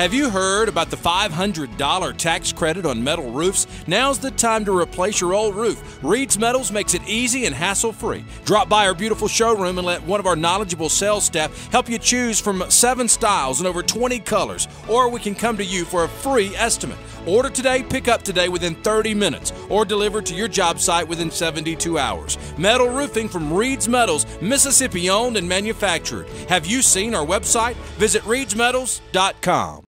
Have you heard about the $500 tax credit on metal roofs? Now's the time to replace your old roof. Reed's Metals makes it easy and hassle free. Drop by our beautiful showroom and let one of our knowledgeable sales staff help you choose from seven styles and over 20 colors, or we can come to you for a free estimate. Order today, pick up today within 30 minutes, or deliver to your job site within 72 hours. Metal roofing from Reed's Metals, Mississippi owned and manufactured. Have you seen our website? Visit reedsmetals.com.